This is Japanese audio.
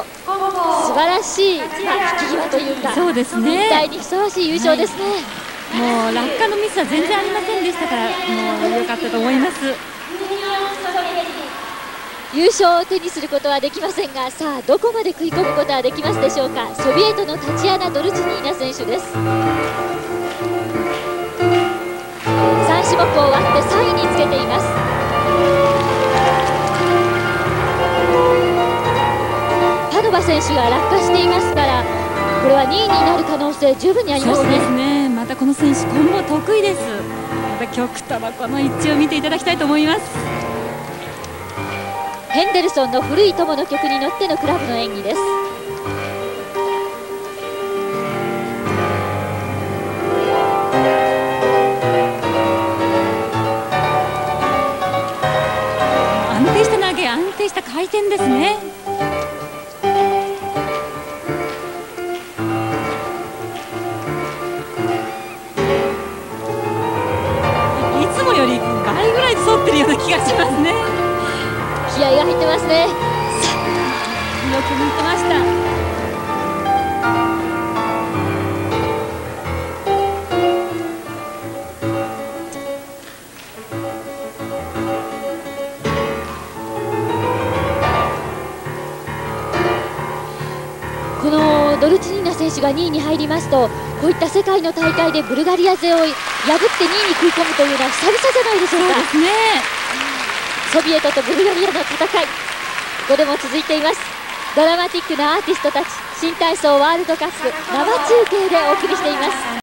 素晴らしい、まあ、引き際というかそうですね。引退にふさわしい優勝ですね、もう落下のミスは全然ありませんでしたからもう良かったと思います。優勝を手にすることはできませんがさあどこまで食い込むことはできますでしょうか。ソビエトのタチアナ・ドルチニーナ選手です。3種目終わって3位選手が落下していますからこれは2位になる可能性十分にありますね。そうですね。またこの選手今後得意です。また極とのこの一致を見ていただきたいと思います。ヘンデルソンの古い友の曲に乗ってのクラブの演技です。安定した投げ安定した回転ですねがしますね。気合が入ってますね。よく見てました。このドルチニーナ選手が2位に入りますとこういった世界の大会でブルガリア勢を破って2位に食い込むというのは久々じゃないでしょうかソビエトとブルガリアの戦い。ここでも続いています。ドラマティックなアーティストたち新体操ワールドカップ生中継でお送りしています。